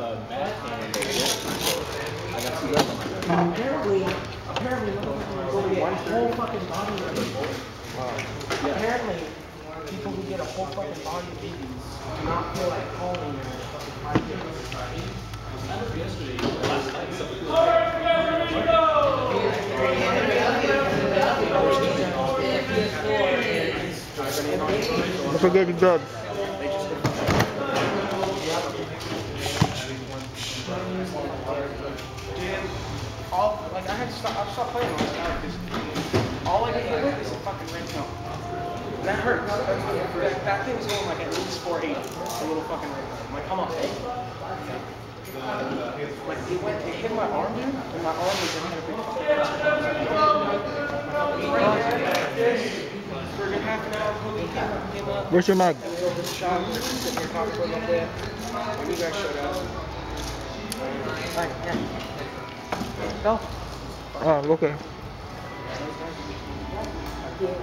the bad hand I got two left on my. Apparently, apparently, motherfuckers get a whole fucking body of babies. Apparently, people who get a whole fucking body of babies do not feel like calling their fucking five kids. Don't forget the gloves. Dude, all like I had to stop. I stopped playing last night because all I could hear was a fucking ringtone. And that hurt. That, that thing was going like at least 480. A little fucking ringtone. I'm like, come on. Like it went, it hit my arm, dude, and my arm was in a big For a good half an hour, came up. Where's your mag? And we opened the shop. We were sitting here talking for a little bit. When you guys showed up. Go. Oh, okay. Those guys-